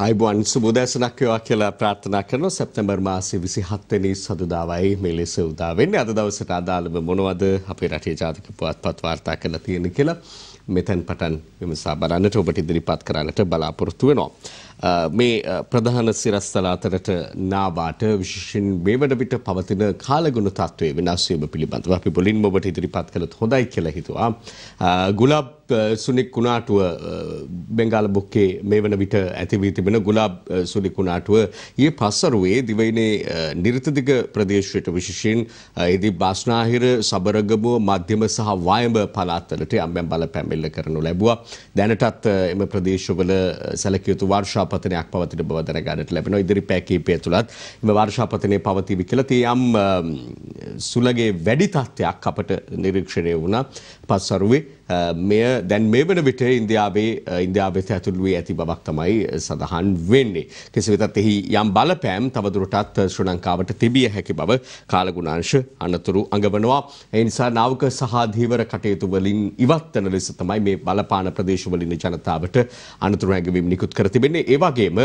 අයිබුවන් සුබෝදෑසනක් වේවා කියලා ප්‍රාර්ථනා කරනවා සැප්තැම්බර් මාසයේ 27 වෙනි සදුදාවයි මේ ලෙස උදා වෙන්නේ අද දවසට අදාළව මොනවද අපේ රටේ ජාතික පුවත්පත් වාර්තා කරලා තියෙන්නේ කියලා මෙතෙන් පටන් විමසා බලන්නට ඔබට ඉදිරිපත් කරන්නට බලාපොරොත්තු වෙනවා. මේ ප්‍රධාන සිරස්තල අතරට නාවාට විශේෂයෙන් මේ වන විට පවතින කාලගුණ තත්ත්වයේ වෙනස් වීම පිළිබඳව අපි බොලින්ම ඔබට ඉදිරිපත් කළොත් හොඳයි කියලා හිතුවා. ගුලාබ් සුනික් කුණාටුව බෙංගාල බොක්කේ මේ වන විට ඇතිවී තිබෙන ගුලාබ් සුනික් කුණාටුව ඊයේ පස්වරුවේ දිවයිනේ නිර්තදිග ප්‍රදේශයට විශේෂයෙන් එදී බාස්නාහිර සබරගමුව මධ්‍යම සහ වයඹ පළාත්වලට යම් යම් බලපෑම් කරනු ලැබුවා. දැනටත් එම ප්‍රදේශවල සැලකිය යුතු වර්ෂාපතනයක් පවතින බව දැනගන්නට ලැබෙනවා. ඉදිරි පැය කිහිපය තුලත් එම වර්ෂාපතනය පවතිවි කියලා තේ යම් සුලගේ වැඩි තත්ත්වයක් අපට නිරීක්ෂණය වුණා පස්වරුවේ මෙය දැන් මේ වන විට ඉන්දියාවේ ඉන්දියාවෙත ඇතුළු වී ඇති බවක් තමයි සඳහන් වෙන්නේ. කෙසේ වෙතත් එහි යම් බලපෑම් තවදුරටත් ශ්‍රී ලංකාවට තිබිය හැකි බව කාලගුණාංශ අනතුරු අඟවනවා. ඒ නිසා නාවක සහ ධීවර කටයුතු වලින් ඉවත් වන ලෙස තමයි මේ බලපාන ප්‍රදේශවලින් ජනතාවට අනතුරු හැඟවීම් නිකුත් කර තිබෙන්නේ. ඒ වගේම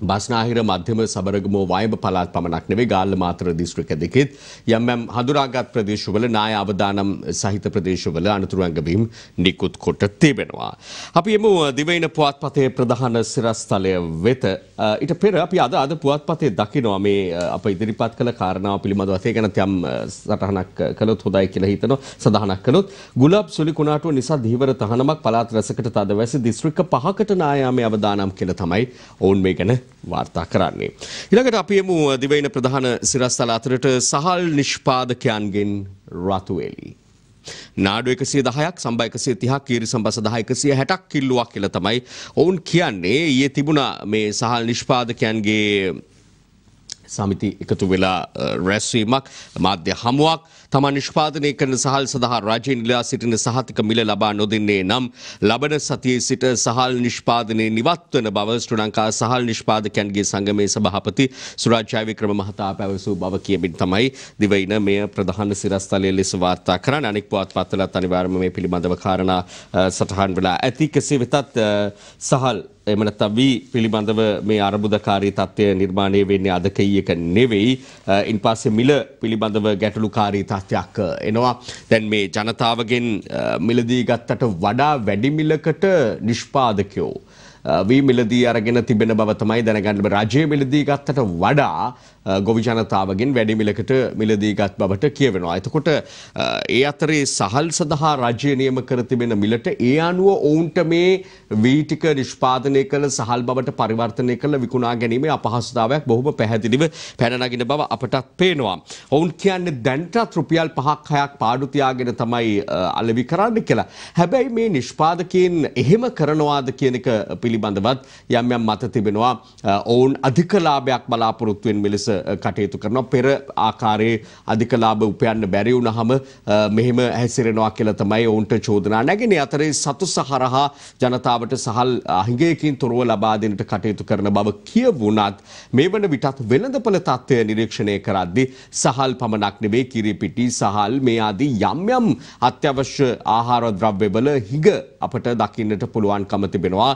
බස්නාහිර මධ්‍යම සබරගමෝ වයඹ පළාත් පමණක් නෙවෙයි ගාල්ල මාතර දිස්ත්‍රික්ක දෙකෙත්. යම් යම් හඳුනාගත් ප්‍රදේශවල නාය අවදානම් සහිත ප්‍රදේශවල අනතුරු ඇඟවීම් නිකුත් කොට තිබෙනවා. අපි එමු දිවයින පුවත්පතේ ප්‍රධාන සිරස්තලය වෙත. ඊට පෙර අපි අද අද පුවත්පතේ දකිනවා මේ අප ඉදිරිපත් කළ කාරණාව පිළිබඳව ඒ ගැන යම් සටහනක් කළොත් හොඳයි කියලා හිතනවා සඳහනක් කළොත්. ගුලාබ් සුලි කුණාටුව නිසා දීවර තහනමක් පළාත් රැසකට තද වැසි දිස්ත්‍රික්ක පහකට නායාමේ අවදානම් කියලා තමයි ඔවුන් මේ ගැන වාර්තා කරන්නේ. ඊළඟට අපි යමු දිවයින ප්‍රධාන සිරස්තල අතරට සහල් නිෂ්පාදකයන්ගෙන් රතුවෙලි. නාඩු එකසිය දහයක් සම්බ එකසිය තිහක් කීරි සම්බස දහ එකසිය හැටක් කිල්ලුවක් කියල තමයි ඔවුන් කියන්නේ ඒ තිබුණා මේ සහල් නිෂ්පාදකයන්ගේ සමිති එකතු වෙලා රැස්වීමක් මාධ්‍ය හමුවක් තමන් නිෂ්පාදනය කරන සහල් සඳහා රජයෙන් ඉල්ලා සිටින සහතික මිල ලබා නොදෙන්නේ නම් ලබන සතියේ සිට සහල් නිෂ්පාදනය නිවත්වන බව ශ්‍රී ලංකා සහල් නිෂ්පාදකයන්ගේ සංගමේ සභාපති සුරාජ් ජයවික්‍රම මහතා පැවසූ බව කියමින් තමයි දිවයින මෙය ප්‍රධාන සිරස්තලයේ ලෙස වාර්තා කරන්න. අනෙක් පුවත්පත්වලත් අනිවාර්යයෙන්ම මේ පිළිබඳව කාරණා සටහන් වෙලා ඇති. කෙසේ වෙතත් සහල් එහෙම නැත්නම් වී පිළිබඳව මේ අරබුදකාරී තත්ත්වය නිර්මාණය වෙන්නේ අද කීයක නෙවෙයි. ඉන් පස්සේ මිල පිළිබඳව ගැටලුකාරී තත්ත්වයක් එනවා. දැන් මේ ජනතාවගෙන් මිලදී ගත්තට වඩා වැඩි මිලකට නිෂ්පාදකයෝ වී මිලදී අරගෙන තිබෙන බව තමයි දැනගන්න රජයේ මිලදී ගත්තට වඩා ගොවි ජනතාවගෙන් වැඩි මිලකට මිලදී ගත් බවට කියවෙනවා. එතකොට ඒ අතරේ සහල් සඳහා රජය නියම කර තිබෙන මිලට ඒ අනුව ඔවුන්ට මේ වී ටික නිෂ්පාදනය කළ සහල් බවට පරිවර්තනය කළ විකුණා ගැනීමේ අපහසුතාවයක් බොහොම පැහැදිලිව පැන නගින බව අපටත් පේනවා. ඔවුන් කියන්නේ දැන්ටත් රුපියල් 5ක් 6ක් පාඩු තියාගෙන තමයි අලෙවි කරන්න කියලා. හැබැයි මේ නිෂ්පාදකයන් එහෙම කරනවාද කියන එක පිළිබඳවත් යම් යම් මත තිබෙනවා. ඔවුන් අධික ලාභයක් බලාපොරොත්තු වෙන මෙලෙස කටයුතු කරනවා පෙර ආකාරයේ අධික ලාභ උපයන්න බැරි වුණාම මෙහෙම හැසිරෙනවා කියලා තමයි ඔවුන්ට චෝදනා නැගෙන්නේ. අතරේ සතුස හරහා ජනතාවට සහල් අහිඟයකින් තොරව ලබා දෙන්නට කටයුතු කරන බව කියවුණත් මේ වන විටත් වෙළඳපොළ තත්ත්වය නිරීක්ෂණය කරද්දී සහල් පමණක් නෙවෙයි කිරි පිටි සහල් මේ ආදී යම් යම් අත්‍යවශ්‍ය ආහාර ද්‍රව්‍යවල හිඟ අපට දකින්නට පුළුවන්කම තිබෙනවා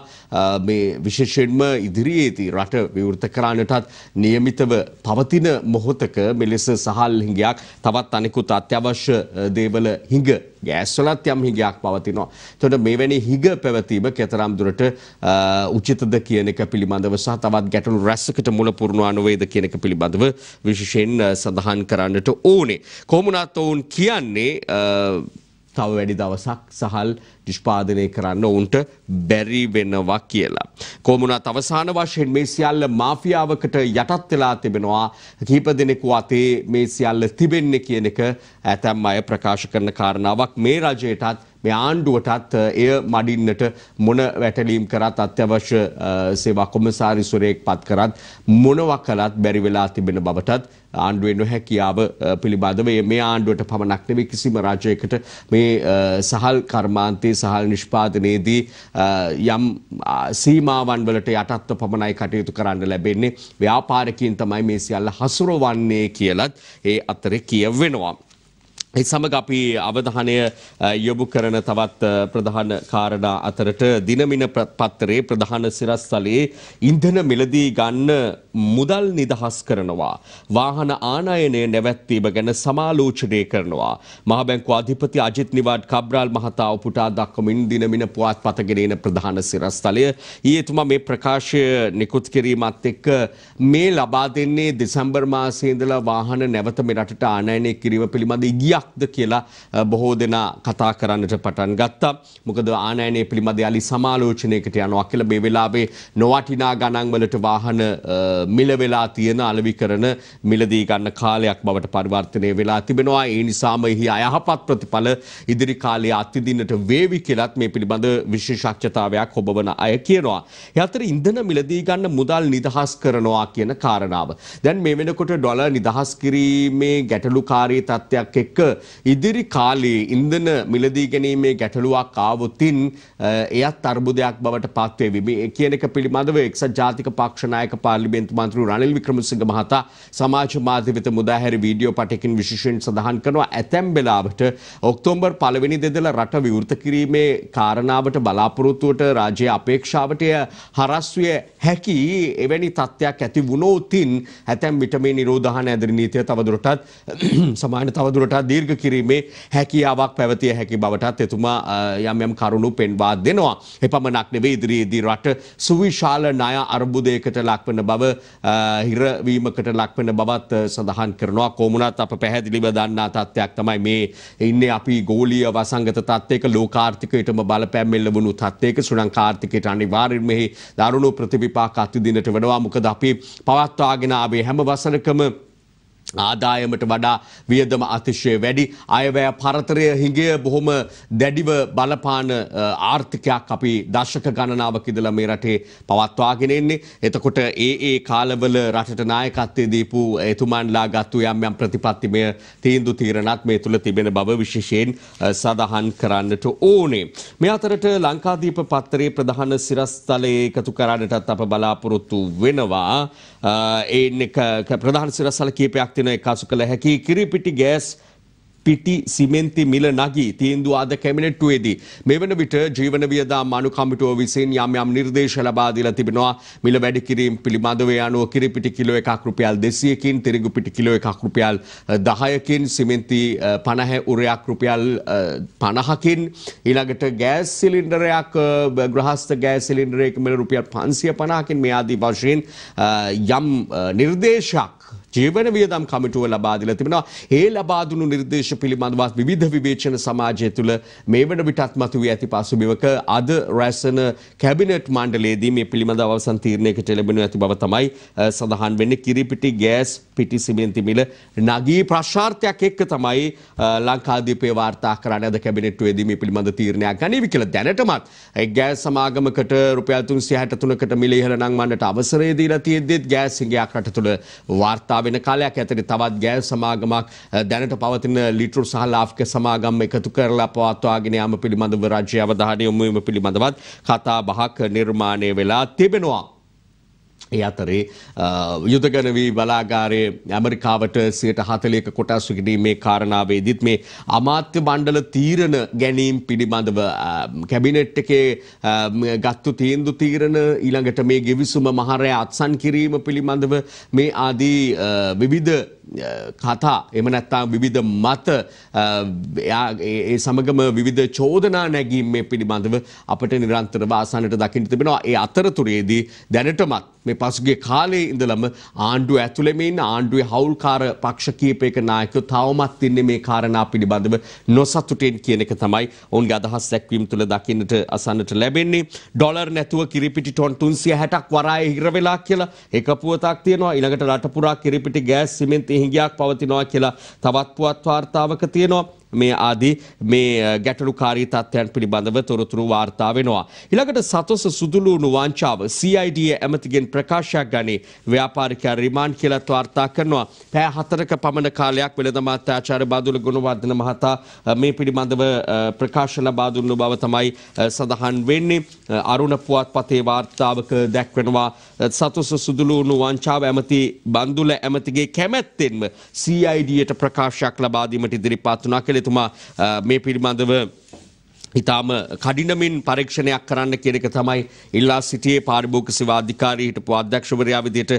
මේ විශේෂයෙන්ම ඉදිරියේදී රට විවෘත කරන්නටත් නියමිතව පවතින මොහොතක මෙලෙස සහල් හිඟයක් තවත් අනෙකුත් අත්‍යවශ්‍ය දේවල හිඟ ගෑස්වලත් යම් හිඟයක් පවතිනවා. එතකොට මෙවැනි හිඟ පැවතීම කෙතරම් දුරට උචිතද කියන එක පිළිබඳව සහ තවත් ගැටලු රැස්සකට මුල පුරනවා නොවේද කියන එක පිළිබඳව විශේෂයෙන් සඳහන් කරන්නට ඕනේ. කොහොමුණත් ඔවුන් කියන්නේ තව වැඩි දවසක් සහල් නිෂ්පාදනය කරන්න ඔවුන්ට බැරි වෙනවා කියලා. කොමුණත් අවසාන වශයෙන් මේ සියල්ල මාෆියාවකට යටත් වෙලා තිබෙනවා කීප දෙනෙකු අතේ මේ සියල්ල තිබෙන්නේ කියන එක ඇතැම් අය ප්‍රකාශ කරන කාරණාවක් මේ රජයටත් මේ ආණ්ඩුවටත් එය මඩින්නට මොන වැටලීම් කරත් අත්‍යවශ්‍ය සේවා කොමසාරිස්වරයෙක් පත් කරත් මොනවා කළත් බැරි වෙලා තිබෙන බවටත් ආණ්ඩුවේ නොහැකියාව පිළිබඳව මේ ආණ්ඩුවට පමණක් නෙවෙයි කිසිම රාජ්‍යයකට මේ සහල් කර්මාන්තයේ සහල් නිෂ්පාදනයේදී යම් සීමාවන් වලට යටත්ව පමණයි කටයුතු කරන්න ලැබෙන්නේ. ව්‍යාපාරිකයින් තමයි මේ සියල්ල හසුරවන්නේ කියලත් ඒ අතරේ කියවෙනවා. ඒ සමග අපි අවධානය යොමු කරන තවත් ප්‍රධාන කාරණා අතරට දිනමින පත්තරේ ප්‍රධාන සිරස්තලයේ ඉන්ධන මිලදී ගන්න මුදල් නිදහස් කරනවා. වාහන ආනයනය නැවැත්වීම ගැන සමාලෝචනය කරනවා. මහබැංකු අධිපති අජිත් නිවාඩ් කබ්‍රාල් මහතා උපුටා දක්වමින් දිනමින පුවත් පතගෙනන ප්‍රධාන සිරස්තලය. ඊතුමා මේ ප්‍රකාශය නිකුත් කිරීමත් එක්ක මේ ලබා දෙන්නේ දෙසැම්බර් මාසේඳලා වාහන නැවත මෙරටට ආනයනය කිරීම පිළිබඳ ඉගියක් දෙයක්ද කියලා බොහෝ දෙනා කතා කරන්නට පටන් ගත්තා. මොකද ආනයනය පිළිබඳ යලි සමාලෝචනයකට යනවා කියලා මේ වෙලාවේ නොවටිනා ගණන් වලට වාහන මිල වෙලා තියෙන අලෙවි කරන මිලදී ගන්න කාලයක් බවට පරිවර්තනය වෙලා තිබෙනවා. ඒ නිසාම එහි අයහපත් ප්‍රතිඵල ඉදිරි කාලයේ අත්විඳින්නට වේවි කියලත් මේ පිළිබඳ විශේෂඥතාවයක් ඔබවන අය කියනවා. ඒ අතර ඉන්ධන මිලදී ගන්න මුදල් නිදහස් කරනවා කියන කාරණාව. දැන් මේ වෙනකොට ඩොලර් නිදහස් කිරීමේ ගැටලුකාරී තත්ත්වයක් එක්ක ඉදිරි කාලයේ ඉන්ධන මිලදී ගැනීමේ ගැටලුවක් ආවොතින් එයත් අර්බුදයක් බවට පත්වේ මේ කියන එක පිළිබඳව එක්සත් ජාතික පක්ෂ නායක පාර්ලිමේන්තු මන්ත්‍රී රනිල් වික්‍රමසිංහ මහතා සමාජ මාධ්‍ය වෙත මුදාහැරි වීඩියෝ පටයකින් විශේෂයෙන් සඳහන් කරනවා. ඇතැම් වෙලාවට ඔක්තෝබර් පළවෙනි දෙදළ රට විවෘත කිරීමේ කාරණාවට බලාපොරොත්තුවට රාජ්‍ය අපේක්ෂාවට හරස් විය හැකි එවැනි තත්ත්වයක් ඇති වුණෝතින් ඇතැම් විටමේ නිරෝධහන ඇදිරි නීතිය තවදුරටත් සමාන තවදුරටත් දීර්ඝ කිරීමේ හැකියාවක් පැවතිය හැකි බවටත් එතුමා යම් යම් කරුණු පෙන්වා දෙනවා. එපමණක් නෙවෙයි ඉදිරියේදී රට සුවිශාල ණය අර්බුදයකට ලක්වන බව හිරවීමකට ලක්වන බවත් සඳහන් කරනවා. කොමුණත් අප පැහැදිලිව දන්නා තත්ත්වයක් තමයි මේ ඉන්නේ අපි ගෝලීය වසංගත තත්ත්වයක ලෝකාර්ථිකයටම බලපෑම් එල්ල වුණු තත්ත්වයක ශ්‍රී ලංකාර්ථිකයට අනිවාර්යෙන්ම මෙහි දරුණු ප්‍රතිවිපාක අත්විඳින්නට වෙනවා. මොකද අපි පවත්වාගෙන ආවේ හැම වසරකම ආදායමට වඩා වියදම අතිශය වැඩි අයවැය පරතරය හිඟය බොහොම දැඩිව බලපාන ආර්ථිකයක් අපි දර්ශක ගණනාවක ඉඳලා මේ රටේ පවත්වාගෙන එන්නේ. එතකොට ඒ ඒ කාලවල රටට නායකත්වයේ දීපු එතුමන්ලා ගත්තු යම් යම් ප්‍රතිපත්තිමය තීන්දුව තීරණත් මේ තුල තිබෙන බව විශේෂයෙන් සඳහන් කරන්නට ඕනේ. මේ අතරට ලංකාදීප පත්තරේ ප්‍රධාන සිරස්තලයේ එකතු කරන්නටත් අප බලාපොරොත්තු වෙනවා. ඒ ප්‍රධාන සිරස්තල කීපයක් තියෙන එකසු කළ හැකි කිරිපිටි ගෑස් පිටි සිමෙන්ති මිල නගී තීන්දුව අද කැමිනට්ටුවේදී මේ වන විට ජීවන වියදා මනු කමිටුව විසින් යම් යම් නිර්දේශ ලබා දීලා තිබෙනවා. මිල වැඩි කිරීම පිළිබඳව අනුව කිරිපිටි කිලෝ එකක් රුපියල් 200කින් තිරිඟු පිටි කිලෝ එකක් රුපියල් 10කින් සිමෙන්ති 50 උරයක් රුපියල් 50කින් ඊළඟට ගෑස් සිලින්ඩරයක් ග්‍රහස්ත ගෑස් සිලින්ඩරයක මිල රුපියල් 550කින් මේ ආදී වශයෙන් යම් නිර්දේශයක් ජීවන වියදම් කමිටුව ලබා දීලා තිබෙනවා. ඒ ලබා දුණු නිර්දේශ පිළිබඳව විවිධ විවේචන සමාජය තුළ මේ වන විටත් මතුවී ඇති පසුබිමක අද රැසන කැබිනට් මණ්ඩලයේදී මේ පිළිබඳව අවසන් තීරණයකට ලැබෙනු ඇති බව තමයි සඳහන් වෙන්නේ. කිරිපිටි ගෑස් පිටි සිමෙන්ති මිල නගී ප්‍රශාර්ථයක් එක්ක තමයි ලංකාදීපේ වාර්තා කරන්න අද කැබිනට්ටුවේදී මේ පිළිබඳ තීරණයක් ගනීවි කියලා දැනටමත් ඒ ගෑස් සමාගමකට රුපියල් 363කට මිල ඉහළ නංවන්නට අවසරය දීලා තියෙද්දිත් ගෑස් හිඟයක් රට තුළ වාර්තා වෙන කාලයක් ඇතට තවත් ගෑල් සමාගමක් දැනට පවතින ලිටරු සහ ලාෆ්ක සමාගම් එකතු කරලා පවත්වාගෙන යාම පිළිබඳව රජ්‍ය අවධානය යොමුවීම පිළිබඳවත් කතා බහක් නිර්මාණය වෙලා තිබෙනවා. ඒ අතරේ යුදගනවී බලාගාරයේ ඇමරිකාවට සියට හතලයක කොටස් කිරීමේ කාරණාවේදීත් මේ අමාත්‍ය බණ්ඩල තීරණ ගැනීම් පිළිබඳව කැබිනෙට් එකේ ගත්තු තීන්දු තීරණ ඊළඟට මේ ගෙවිසුම මහරය අත්සන් කිරීම පිළිබඳව මේ ආදී විවිධ කතා එම නැත්තා විවිධ මත ඒ සමගම විවිධ චෝදනා නැගීම් මේ පිළිබඳව අපට නිරන්තර වාසනට දකිින් තිබෙනවා. ඒ අතරතුරේදී දැනටමත් මේ පසුගේ කාලේ ඉඳලම ආණ්ඩුව ඇතුළෙමින් ආණ්ඩුවේ හවුල්කාර පක්ෂ කීපයක නායකයෝ තවමත් ඉන්නේ මේ කාරණා පිළිබඳව නොසතුටෙන් කියන එක තමයි ඔවුන්ගේ අදහස් දැක්වීම තුළ දකින්නට අසන්නට ලැබෙන්නේ. ඩොලර් නැතුව කිරිපිටි ටොන් 360ක් වරායේ හිර වෙලා කියලා එක පුවතක් තියෙනවා. ඊළඟට රට පුරා කිරිපිටි ගෑස් සිමෙන්ති හිඟයක් පවතිනවා කියලා තවත් පුවත් වාර්තාවක තියෙනවා. මේ ආදී මේ ගැටලුකාරී තත්ත්වයන් පිළිබඳව තොරතුරු වාර්තා වෙනවා. ඊළඟට සතොස සුදුලුණු වංචාව CID ඇමතිගෙන් ප්‍රකාශයක් ගනී ව්‍යාපාරිකයා රිමාන්ඩ් කියලත් වාර්තා කරනවා. පෑ හතරක පමණ කාලයක් වෙළඳ මාත්‍යාචාර්ය බාදුල ගුණවර්ධන මහතා මේ පිළිබඳව ප්‍රකාශ ලබා දුන්නු බව තමයි සඳහන් වෙන්නේ. අරුණ පුවත්පතේ වාර්තාවක දැක්වෙනවා සතොස සුදුලුණු වංචාව ඇමති බන්දුල ඇමතිගේ කැමැත්තෙන්ම CIDට ප්‍රකාශයක් ලබා දීමට ඉදිරිපත් වුණා කියලා එතුමා මේ පිළිබඳව ඉතාම කඩිනමින් පරීක්ෂණයක් කරන්න කියන එක තමයි ඉල්ලා සිටියේ පාරිභෝගික සේවා අධිකාරී හිටපු අධ්‍යක්ෂවරයා විදිහට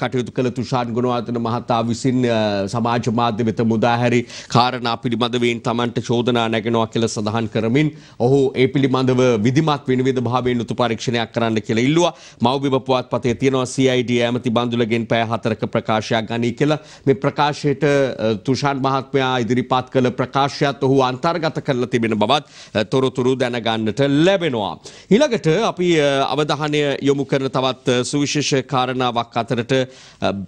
කටයුතු කළ තුෂාන් ගුණවර්ධන මහතා විසින් සමාජ මාධ්‍ය වෙත මුදාහැරි කාරණා පිළිබඳව තමන්ට චෝදනා නැගෙනවා කියලා සඳහන් කරමින් ඔහු ඒ පිළිබඳව විධිමත් විනිවිද භාවයෙන් උතු පරීක්ෂණයක් කරන්න කියලා ඉල්ලුවා. මව්බිම පුවත්පතේ තියෙනවා CID ඇමති බන්දුලගෙන් පැය හතරක ප්‍රකාශයක් ගනී කියලා. මේ ප්‍රකාශයට තුෂාන් මහත්මයා ඉදිරිපත් කළ ප්‍රකාශයත් ඔහු අන්තර්ගත කරලා තිබෙන බවත් තොරතුරු දැනගන්නට ලැබෙනවා. ඊළඟට අපි අවධානය යොමු කරන තවත් සුවිශේෂ කාරණාවක් අතරට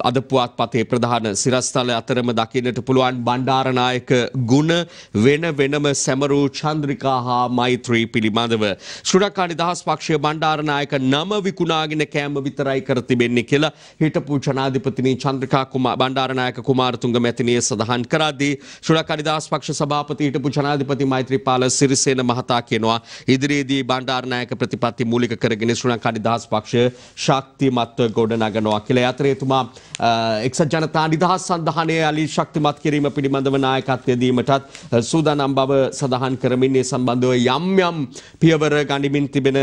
අද පුවත් පතේ ප්‍රධාන සිරස්තල අතරම දකින්නට පුළුවන් බණ්ඩාරනායක ගුණ වෙන වෙනම සැමරූ චන්ද්‍රිකා හා මෛත්‍රී පිළිබඳව. ශ්‍රී ලංකා නිදහස් පක්ෂය බණ්ඩාරනායක නම විකුණාගෙන කෑම විතරයි කර තිබෙන්නේ කියලා හිටපු ජනාධිපතිනි චන්ද්‍රිකා කුමාර බණ්ඩාරනායක කුමාරතුංග මැතිණිය සඳහන් කරද්දී ශ්‍රී ලංකා නිදහස් පක්ෂ සභාපති හිටපු ජනාධිපති මෛත්‍රීපාල සිරිසේන මහතා කියනවා ඉදිරියේදී බණ්ඩාරනායක ප්‍රතිපත්ති මූලික කරගෙන ශ්‍රී ලංකා නිදහස් පක්ෂය ශක්තිමත්ව ගොඩනගනවා කියලා. අතරේ එතුමා එක්සත් ජනතා නිදහස් සන්ධානයේ අලි ශක්තිමත් කිරීම පිළිබඳව නායකත්වය දීමටත් සූදානම් බව සඳහන් කරමින් ඒ සම්බන්ධව යම් යම් පියවර ගනිමින් තිබෙන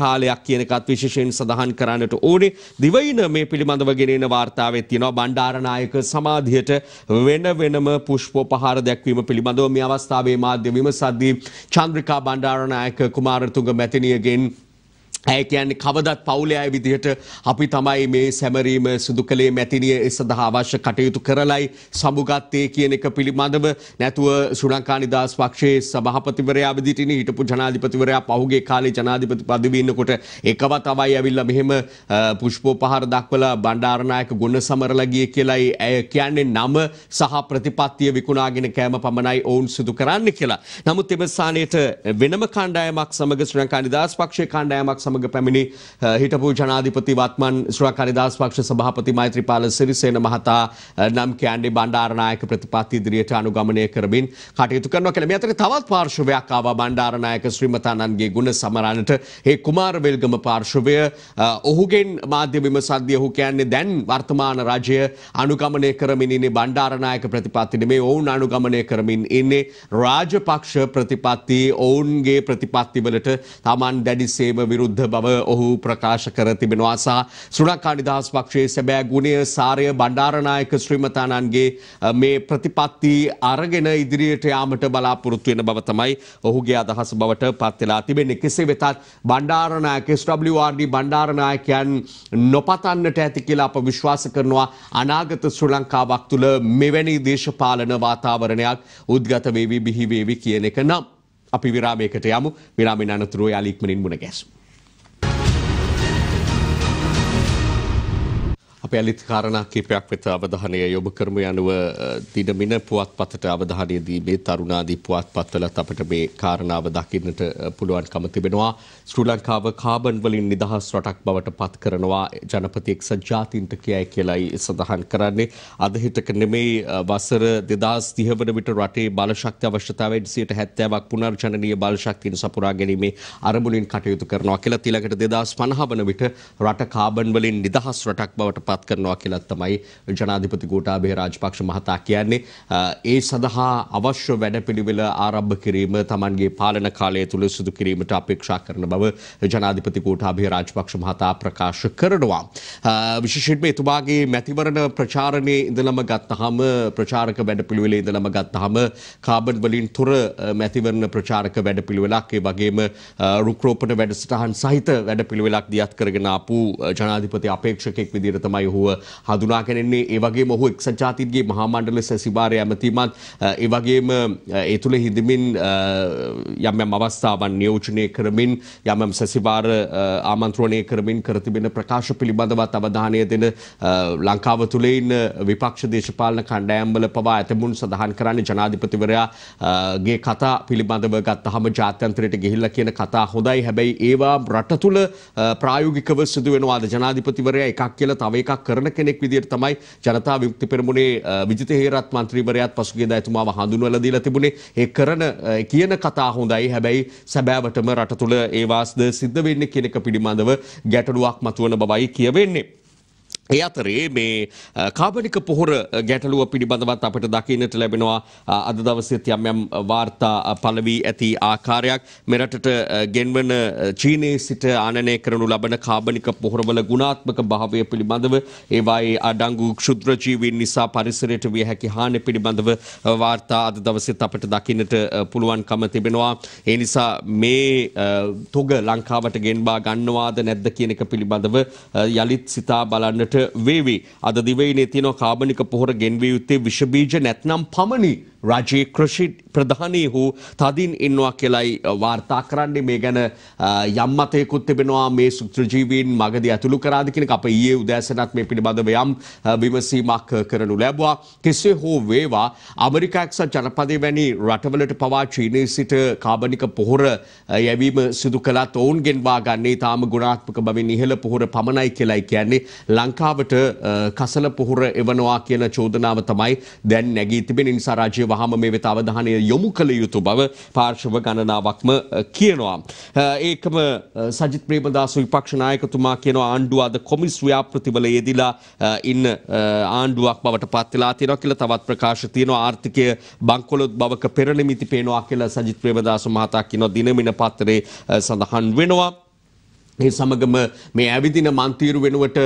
කාලයක් කියන එකත් විශේෂයෙන් සඳහන් කරන්නට ඕනේ. දිවයින මේ පිළිබඳව ගෙනෙන වාර්තාවේ තියෙනවා බණ්ඩාරනායක සමාධියට වෙන වෙනම පුෂ්පෝපහාර දැක්වීම පිළිබඳව මේ අවස්ථාවේ මාධ්‍ය විමසද්දී චන්ද්‍රික චන්ද්‍රිකා බණ්ඩාරනායක කුමාරතුංග මැතිනියගෙන් ඇය කියන්නේ කවදත් පවුලේ අය විදිහට අපි තමයි මේ සැමරීම සිදු කළේ මැතිනිය ඒ සඳහා අවශ්‍ය කටයුතු කරලයි සමුගත්තේ කියන එක පිළිබඳව නැතුව ශ්‍රී ලංකා නිදහස් පක්ෂයේ සභාපතිවරයා විදිහට ඉන්නේ හිටපු ජනාධිපතිවරයා පහුගිය කාලේ ජනාධිපති පදවිය ඉන්නකොට එකව තමයි ඇවිල්ලා මෙහෙම පුෂ්පෝපහාර දක්වලා බණ්ඩාරනායක ගුණ සමරලා ගියේ කියලායි ඇය කියන්නේ නම සහ ප්‍රතිපත්තිය විකුණාගෙන කෑම පමණයි ඔවුන් සිදු කරන්න කියලා. නමුත් එම ස්ථානයේට වෙනම කණ්ඩායමක් සමග ශ්‍රී ලංකා නිදහස් පක්ෂයේ කණ්ඩායමක් සමග සමග පැමිණි හිටපු ජනාධිපති වත්මන් ශ්‍රී කාරිදාස් පක්ෂ සභාපති මෛත්‍රීපාල සිරිසේන මහතා නම් කියන්නේ බණ්ඩාරනායක ප්‍රතිපත්ති ඉදිරියට අනුගමනය කරමින් කටයුතු කරනවා කියලා. මේ අතරේ තවත් පාර්ශවයක් ආවා. බණ්ඩාරනායක ශ්‍රීමතානන්ගේ ගුණ සමරන්නට. ඒ කුමාර වෙල්ගම පාර්ශවය ඔහුගෙන් මාධ්‍ය විමසද්දී ඔහු කියන්නේ දැන් වර්තමාන රජය අනුගමනය කරමින් ඉන්නේ බණ්ඩාරනායක ප්‍රතිපත්ති නෙමේ ඔවුන් අනුගමනය කරමින් ඉන්නේ රාජපක්ෂ ප්‍රතිපත්ති. ඔවුන්ගේ ප්‍රතිපත්ති වලට Taman දැඩිසේම විරුද්ධ බව ඔහු ප්‍රකාශ කර තිබෙනවා සහ ශ්‍රී ලංකා නිදහස් පක්ෂයේ සැබෑ ගුණය සාරය බණ්ඩාරනායක ශ්‍රීමතානන්ගේ මේ ප්‍රතිපත්ති අරගෙන ඉදිරියට යාමට බලාපොරොත්තු වෙන බව තමයි ඔහුගේ අදහස බවට පත් වෙලා තිබෙන්නේ. කෙසේ වෙතත් බණ්ඩාරනායක SWRD බණ්ඩාරනායකයන් නොපතන්නට ඇති කියලා අප විශ්වාස කරනවා. අනාගත ශ්‍රී ලංකාවක් තුළ මෙවැනි දේශපාලන වාතාවරණයක් උද්ගත වේවි බිහි වේවි කියන එක නම් අපි විරාමයකට යමු. විරාමෙන් අනතුරුව යාලික්මනින් මුණ ගැසමු. අප ඇලිත් කාරණා කීපයක් වෙත අවධානය යොමු කරමු යනුව දිනමින පුවත්පතට අවධානය දීමේ තරුණාදී පුවත්පත්වලත් අපට මේ කාරණාව දකින්නට පුළුවන්කම තිබෙනවා. ශ්‍රී ලංකාව කාබන් වලින් නිදහස් රටක් බවට පත් කරනවා. ජනපති එක්සත් ජාතීන්ට කියයි කියලයි සඳහන් කරන්නේ. අද හිටක නෙමෙයි වසර 2030 වන විට රටේ බලශක්ති අවශ්‍යතාවය 70ක් පුනර්ජනනීය බලශක්තිය සපුරා ගැනීමේ අරමුණින් කටයුතු කරනවා කියලා. ඊළඟට 2050 වන විට රට කාබන් වලින් නිදහස් රටක් බවට පත් පත් කරනවා කියලා තමයි ජනාධිපති ගෝඨාභය රාජපක්ෂ මහතා කියන්නේ. ඒ සඳහා අවශ්‍ය වැඩපිළිවෙල ආරම්භ කිරීම Tamanගේ පාලන කාලය තුල සිදු කිරීමට අපේක්ෂා කරන බව ජනාධිපති ගෝඨාභය රාජපක්ෂ මහතා ප්‍රකාශ කරනවා. විශේෂයෙන්ම එතුමාගේ මැතිවරණ ප්‍රචාරණයේ ඉඳලම ගත්තහම ප්‍රචාරක වැඩපිළිවෙලේ ඉඳලම ගත්තහම කාබන් වලින් තොර මැතිවරණ ප්‍රචාරක වැඩපිළිවෙලක් ඒ වගේම රුක් රෝපණ වැඩසටහන් සහිත වැඩපිළිවෙලක් දියත් කරගෙන ආපු ජනාධිපති අපේක්ෂකෙක් විදිහට තමයි තමයි ඔහුව හඳුනාගෙනන්නේ ඒ වගේම ඔහු එක්සත් ජාතීන්ගේ මහා මණ්ඩල සැසිවාරය ඇමතිමත් ඒ වගේම ඒ තුළ හිඳමින් යම් යම් අවස්ථාවන් නියෝජනය කරමින් යම් යම් සැසිවාර ආමන්ත්‍රණය කරමින් කර තිබෙන ප්‍රකාශ පිළිබඳවත් අවධානය දෙන ලංකාව තුළේ ඉන්න විපක්ෂ දේශපාලන කණ්ඩායම්වල පවා ඇතමුන් සඳහන් කරන්නේ ජනාධිපතිවරයාගේ කතා පිළිබඳව ගත්තහම ජාත්‍යන්තරයට ගිහිල්ලා කියන කතා හොඳයි. හැබැයි ඒවා රට තුළ ප්‍රායෝගිකව සිදු වෙනවාද ජනාධිපතිවරයා එකක් කියලා තව එකක් කරන කෙනෙක් විදිහට තමයි ජනතා විමුක්ති පෙරමුණේ විජිත හේරත් මන්ත්‍රීවරයාත් පසුගියදා එතුමාව හඳුන්වලා දීලා තිබුණේ ඒ කරන කියන කතා හොඳයි හැබැයි සැබෑවටම රට තුළ ඒවාස්ද සිද්ධ වෙන්නේ කියන එක පිළිබඳව ගැටලුවක් මතුවන බවයි කියවෙන්නේ. ඒ අතරේ මේ කාබනික පොහොර ගැටලුව පිළිබඳවත් අපට දකින්නට ලැබෙනවා. අද දවසෙත් යම් යම් වාර්තා පළ වී ඇති ආකාරයක් මෙරටට ගෙන්වන චීනයේ සිට ආනයනය කරනු ලබන කාබනික පොහොරවල ගුණාත්මක භාවය පිළිබඳව ඒවායේ අඩංගු ක්ෂුද්‍ර ජීවීන් නිසා පරිසරයට විය හැකි හානි පිළිබඳව වාර්තා අද දවසෙත් අපට දකින්නට පුළුවන්කම තිබෙනවා. ඒ නිසා මේ තොග ලංකාවට ගෙන්වා ගන්නවාද නැද්ද කියන එක පිළිබඳව යළිත් සිතා බලන්නට වේවි. අද දිවයිනේ තියෙන කාබනික පොහොර ගෙන්විය යුත්තේ විෂ බීජ නැත්නම් පමණි. රජයේ කෘෂි ප්‍රධානී හු තදින් ඉන්නවා කියලයි වාර්තා කරන්නේ. මේ ගැන යම් මතයකුත් තිබෙනවා. මේ සුත්‍රජීවීන් මගදී ඇතුළු කරාද කියන අප ඊයේ උදෑසනත් මේ පිළිබඳව යම් විමසීමක් කරනු ලැබුවා. කෙසේ හෝ වේවා ඇමරිකා එක්සත් ජනපදයේ වැනි රටවලට පවා චීනයේ සිට කාබනික පොහොර යැවීම සිදු කළත් ඔවුන්ගෙන් වාගන්නේ තාම ගුණාත්මක බවින් ඉහළ පොහොර පමණයි කියලයි කියන්නේ. ලංකාවට කසල පොහොර එවනවා කියන චෝදනාව තමයි දැන් නැගී තිබෙන. නිසා රාජ්‍ය වහම මේ වෙත අවධානය යොමු කළ යුතු බව පාර්ශව ගණනාවක්ම කියනවා. ඒකම සජිත් ප්‍රේමදාස විපක්ෂ නායකතුමා කියනවා ආණ්ඩුව අද කොමිස් ව්‍යාපෘතිවල යෙදිලා ඉන්න ආණ්ඩුවක් බවට පත් වෙලා තියෙනවා කියලා තවත් ප්‍රකාශ තියෙනවා ආර්ථිකය බංකොලොත් බවක පෙරනිමිති පේනවා කියලා සජිත් ප්‍රේමදාස මහතා කියනවා දිනමින පත්‍රයේ සඳහන් වෙනවා. ඒ සමගම මේ ඇවිදින මන්තීරු වෙනුවට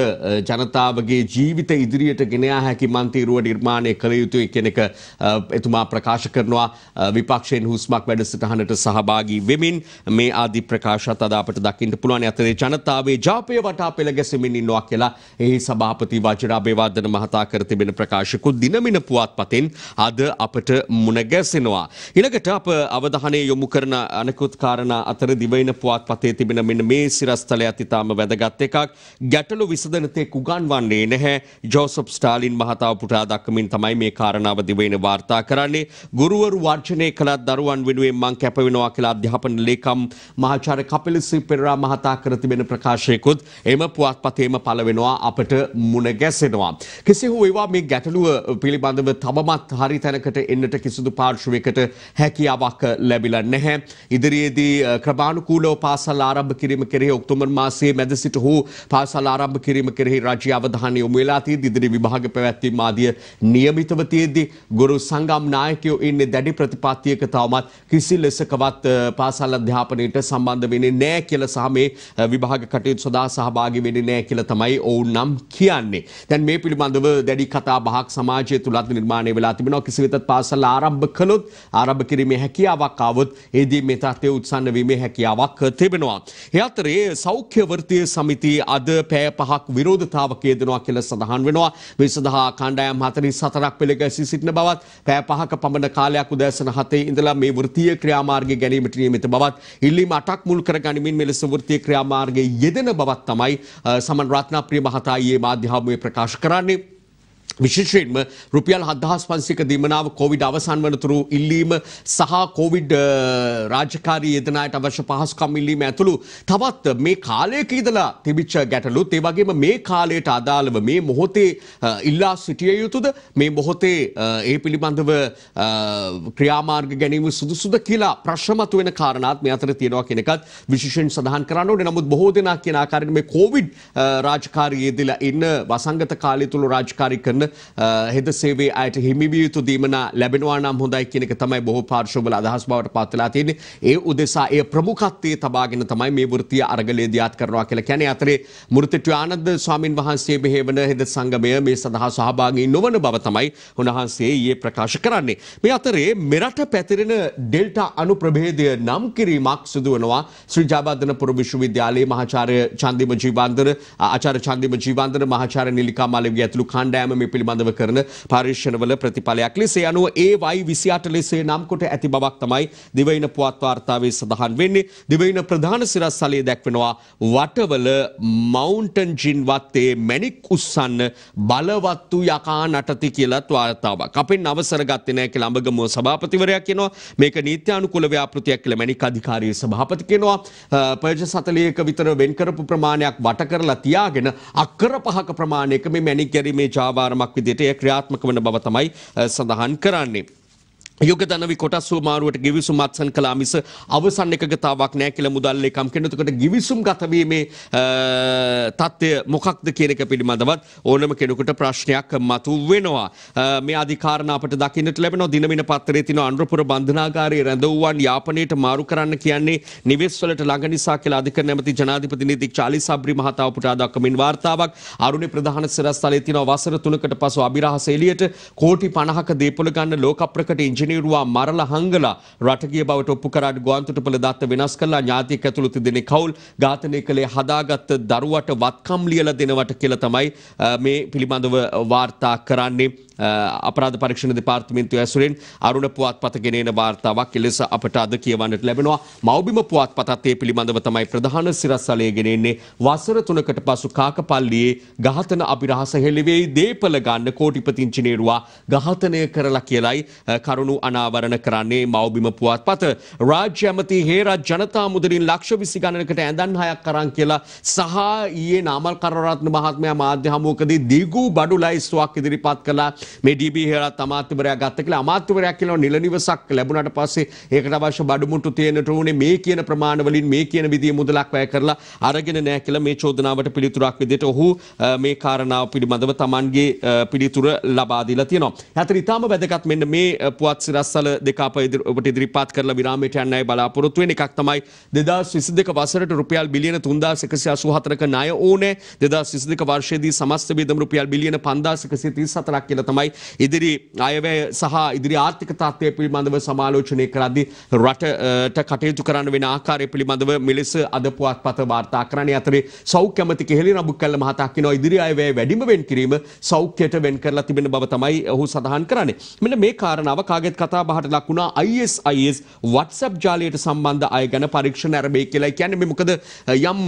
ජනතාවගේ ජීවිත ඉදිරියට ගෙනයා හැකි මන්තීරුව නිර්මාණය කළ යුතුයි කෙනෙක එතුමා ප්‍රකාශ කරනවා. විපක්ෂයෙන් හුස්මක් වැඩසටහනට සහභාගී වෙමින් මේ ආදි ප්‍රකාශත් අද අපට දකින්න පුළුවන්. අතරේ ජනතාවේ ජාපය වටා පෙළ ගැසෙමින් ඉන්නවා කියලා එහි සභාපති වජිරාබේවර්ධන මහතා කර තිබෙන ප්‍රකාශකුත් දිනමින පුවත්පතෙන් අද අපට මුණ ගැසෙනවා. ඊළඟට අප අවධානය යොමු කරන අනෙකුත් කාරණා අතර දිවයින පුවත්පතේ තිබෙන මෙන්න මේ සිරස් ස්ථලයක් ඉතාම වැදගත් එකක්. ගැටලු විසඳනතෙක් උගන්වන්නේ නැහැ. ජෝසප් ස්ටාලින් මහතාව පුටා දක්වමින් තමයි මේ කාරණාව දිවයින වාර්තා කරන්නේ. ගුරුවරු වර්ජනය කළත් දරුවන් වෙනුවෙන් මං කැප වෙනවා කියලා අධ්‍යාපන ලේකම් මහාචාර්ය කපිලසිරි පෙරේරා මහතා කර තිබෙන ප්‍රකාශයකුත් එම පුවත්පතේම පළ වෙනවා අපට මුණ ගැසෙනවා. කෙසේ හෝ ඒවා මේ ගැටලුව පිළිබඳව තවමත් හරි තැනකට එන්නට කිසිදු පාර්ශවයකට හැකියාවක් ලැබිලා නැහැ. ඉදිරියේදී ක්‍රමානුකූලව පාසල් ආරම්භ කිරීම කෙරෙහි ඔක්තෝබර් මාසයේ මැද සිට හෝ පාසල් ආරම්භ කිරීම කෙරෙහි රාජ්‍ය අවධානය යොමු වෙලා තියෙද්දී ඉදිරි විභාග පැවැත්වීම ආදිය නියමිතව තියෙද්දී ගුරු සංගම් නායකයෝ ඉන්නේ දැඩි ප්‍රතිපත්තියක තවමත් කිසි ලෙසකවත් පාසල් අධ්‍යාපනයට සම්බන්ධ වෙන්නේ නැහැ කියලා සහ මේ විභාග කටයුතු සදා සහභාගී වෙන්නේ නැහැ කියලා තමයි ඔවුන් නම් කියන්නේ. දැන් මේ පිළිබඳව දැඩි කතා බහක් සමාජය තුලත් නිර්මාණය වෙලා තිබෙනවා කිසි වෙතත් පාසල් ආරම්භ කළොත් ආරම්භ කිරීමේ හැකියාවක් ආවොත් ඒදී මේ තත්ත්වය උත්සන්න වීමේ හැකියාවක් තිබෙනවා. ඒ අතරේ සෞඛ්‍ය වෘත්තීය සමිතිය අද පැය පහක් විරෝධතාවක යෙදෙනවා කියලා සඳහන් වෙනවා. මේ සඳහා කණ්ඩායම් 44ක් පෙළගැසී සිටින බවත් පැය පහක පමණ කාලයක් උදෑසන 7 ඉඳලා මේ වෘත්තීය ක්‍රියාමාර්ගය ගැනීමට නියමිත බවත් ඉල්ලීම 8ක් මුල් කර ගනිමින් මෙලෙස වෘත්තීය ක්‍රියාමාර්ගයේ යෙදෙන බවත් තමයි සමන් රත්නප්‍රිය මහතා ඊයේ මාධ්‍ය හමුවේ ප්‍රකාශ කරන්නේ. විශේෂයෙන්ම රුපියල් හදහස් පන්සික දීමනාව කොවිඩ් අවසන් වනතුරු ඉල්ලීම සහ කොවිඩ් රාජකාරී යෙදනයට අවශ්‍ය පහසුකම් ඉල්ලීම ඇතුළු තවත් මේ කාලයක ඉදලා තිබිච්ච ගැටලුත් ඒ වගේම මේ කාලයට අදාළව මේ මොහොතේ ඉල්ලා සිටිය යුතුද? මේ මොහොතේ ඒ පිළිබඳව ක්‍රියාමාර්ග ගැනීම සුදුසුද කියලා ප්‍රශ්නමතු වෙන කාරණාත් මේ අතර තියෙනවා කියන එකත් විශේෂයෙන් සඳහන් කරන්න ඕනේ. නමුත් බොහෝ දෙනා කියන ආකාරයෙන් මේ කොවිඩ් රාජකාරී යෙදලා ඉන්න වසංගත කාලය තුල රාජකාරී කරන කරන හෙද සේවේ අයට හිමිවිය යුතු දීමන ලැබෙනවා නම් හොඳයි කියන එක තමයි බොහෝ පාර්ශවවල අදහස් බවට පත් වෙලා තියෙන්නේ. ඒ උදෙසා ඒ ප්‍රමුඛත්වයේ තබාගෙන තමයි මේ වෘත්තීය අරගලය දියාත් කරනවා කියලා කියන්නේ. අතරේ මුර්තිට්ටු ආනන්ද ස්වාමින් වහන්සේ මෙහෙවන හෙද සංගමය මේ සඳහා සහභාගී නොවන බව තමයි උන්වහන්සේ ඊයේ ප්‍රකාශ කරන්නේ. මේ අතරේ මෙරට පැතිරෙන ඩෙල්ටා අණු ප්‍රභේදය නම් කිරීමක් සිදු වෙනවා ශ්‍රී ජයවර්ධනපුර විශ්වවිද්‍යාලයේ මහාචාර්ය චන්දිම ජීවාන්දර ආචාර්ය චන්දිම ජීවාන්දර මහාචාර්ය නිලිකා මාලවිය ඇතුළු කණ්ඩායම මේ පිළිබඳව කරන පරීක්ෂණවල ප්‍රතිඵලයක් ලෙස අනුව ඒ වයි 28 ලෙස නම් කොට ඇති බවක් තමයි දිවයින පුවත් වාර්තාවේ සඳහන් වෙන්නේ. දිවයින ප්‍රධාන සිරස්තලයේ දැක්වෙනවා වටවල මවුන්ටන් ජින් වත්තේ මැණික් උස්සන්න බලවත්තු යකා නටති කියලත් වාර්තාවක්. අපෙන් අවසර ගත්තේ නැහැ කියලා අඹගමුව සභාපතිවරයා කියනවා. මේක නීත්‍යානුකූල ව්‍යාපෘතියක් කියලා මැණික් අධිකාරී සභාපති කියනවා. පර්ජ 40ක විතර වෙන් කරපු ප්‍රමාණයක් වට කරලා තියාගෙන අක්කර පහක ප්‍රමාණයක මේ මැණික් ගැරීමේ ජාවාරමක් විදිහට එය ක්‍රියාත්මක වන බව තමයි සඳහන් කරන්නේ. යුගදනවි කොටස් මාරුවට ගිවිසුම් අත්සන් කළා මිස අවසන් එකගතාවක් නැහැ කියලා මුදල් ලේකම් කෙනෙකුට ගිවිසුම් ගතවීමේ තත්ත්වය මොකක්ද කියන එක පිළිබඳවත් ඕනම කෙනෙකුට ප්‍රශ්නයක් මතු වෙනවා. මේ අධිකාරණ අපට දකින්නට ලැබෙනවා. දිනමින පත්තරේ තියෙන අනුරපුර බන්ධනාගාරයේ රැඳවුවන් යාපනයට මාරු කරන්න කියන්නේ නිවෙස් වලට ළඟ නිසා කියලා අධිකරණ නැමැති ජනාධිපති නීතිඥ චාලි සබ්රි මහතා පුටා දක්වමින් වාර්තාවක්. අරුණේ ප්‍රධාන සිරස්තලයේ තියෙන වසර 3කට පසු අභිරහස එළියට කෝටි 50ක දීපොළ ගන්න ලෝක ප්‍රකට ඉංජිනේරු ඉංජිනේරුවා මරලා හංගලා රට ගිය බවට ඔප්පු කරාට ගුවන්තොටුපළ දත්ත වෙනස් කළා ඥාතියෙක් ඇතුළු තිදෙනෙක් කවුල් ඝාතනය කළේ හදාගත්ත දරුවට වත්කම් ලියලා දෙනවට කියලා තමයි මේ පිළිබඳව වාර්තා කරන්නේ අපරාධ පරීක්ෂණ දෙපාර්තමේන්තුව ඇසුරෙන් අරුණ පුවත්පත ගෙනෙන වාර්තාවක් එලෙස අපට අද කියවන්නට ලැබෙනවා. මව්බිම පුවත්පතත් ඒ පිළිබඳව තමයි ප්‍රධාන සිරස්තලය ගෙනෙන්නේ. වසර තුනකට පසු කාකපල්ලියේ ඝාතන අභිරහස හෙළිවෙයි දීපල ගන්න කෝටිපති ඉංජිනේරුවා ඝාතනය කරලා කියලයි කරුණු අනාවරණ කරන්නේ මව්බිම පුවත්පත. රාජ්‍ය ඇමති හේරත් ජනතා මුදලින් ලක්ෂ 20 ගණනකට ඇඳන් හයක් කරන් කියලා සහ ඊයේ නාමල් කරරත්න මහත්මයා මාධ්‍ය හමුවකදී දිගු බඩු ලයිස්තුවක් ඉදිරිපත් කළා. මේ ඩීබී හේරත් අමාත්‍යවරයා ගත්ත කියලා අමාත්‍යවරයා කියනවා නිල නිවසක් ලැබුණාට පස්සේ ඒකට අවශ්‍ය බඩුමුට්ටු තියෙනට උනේ මේ කියන ප්‍රමාණ වලින් මේ කියන විදිහේ මුදලක් වැය කරලා අරගෙන නැහැ කියලා මේ චෝදනාවට පිළිතුරක් විදිහට ඔහු මේ කාරණාව පිළිබඳව Tamanගේ පිළිතුර ලබා දීලා තියෙනවා. හතර ඉතාම වැදගත් මෙන්න මේ පුවත් සිරස්සල දෙක අප ඔබට ඉදිරිපත් කරලා විරාමයට යන්නයි බලාපොරොත්තු වෙන එකක් තමයි 2022 වසරට රුපියල් බිලියන 3184ක ණය ඕනේ 2022 වර්ෂයේදී සමස්ත වියදම් රුපියල් බිලියන 5134ක් කියලා තමයි තමයි ඉදිරි අයවැය සහ ඉදිරි ආර්ථික තත්ත්වය පිළිබඳව සමාලෝචනය කරද්දී රටට කටයුතු කරන්න වෙන ආකාරය පිළිබඳව මෙලෙස අද පුවත්පත වාර්තා කරන්නේ අතරේ සෞඛ්‍ය ඇමති කෙහෙලි රඹුක්කල්ල මහතා කියනවා ඉදිරි අයවැය වැඩිම වෙන් කිරීම සෞඛ්‍යයට වෙන් කරලා තිබෙන බව තමයි ඔහු සඳහන් කරන්නේ. මෙන්න මේ කාරණාව කාගෙත් කතා බහට ලක් වුණා ISIS WhatsApp ජාලයට සම්බන්ධ අය ගැන පරීක්ෂණ ආරම්භය කියලා. කියන්නේ මේ මොකද යම්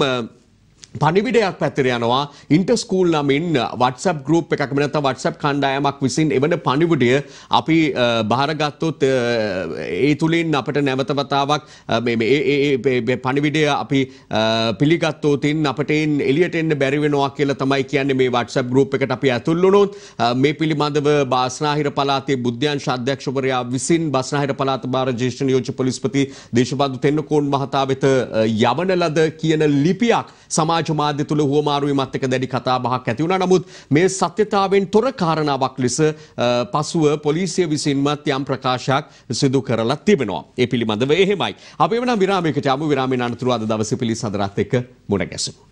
පනිවිඩයක් පැත්තර යනවා. ඉන්ටස්කූල් නමින් WhatsApp ගරුප් එකක් මෙනත WhatsApp කණ්ඩායමක් විසින් එවන පනිවිඩය අපි භාරගත්තොත් ඒ තුළින් අපට නැවතවතාවක් පනිවිඩය අපි පිළිගත්තෝතින් අපටෙන් එලියටෙන් බැරිවෙනවා කියලා තමයි කියන්නේ මේ WhatsApp ගරුප් එකට අපි ඇතුල්ලුණොත් මේ පිළිබඳව බාස්නාහිර පලාතේ බුද්ධයන් ශාධ්‍යක්ෂවරයා විසින් බස්නාහිර පලාත භාර ජේෂ්ඨ නියෝජ්‍ය පොලිස්පති දේශපාලන තෙන්නකෝන් මහතා වෙත යවන ලද කියන ලිපියක් සමාජ සමාජ මාධ්‍ය තුළ හුවමාරුවීමත් එක්ක දැඩි කතා බහක් ඇති වුණා. නමුත් මේ සත්‍යතාවෙන් තොර කාරණාවක් ලෙස පසුව පොලිසිය විසින්මත් යම් ප්‍රකාශයක් සිදු කරලා තිබෙනවා. ඒ පිළිබඳව එහෙමයි. අපි වෙනම් විරාමයකට යමු. විරාමයෙන් අනතුරු අද දවසේ පිළිසඳරත් එක්ක මුණ ගැසෙමු.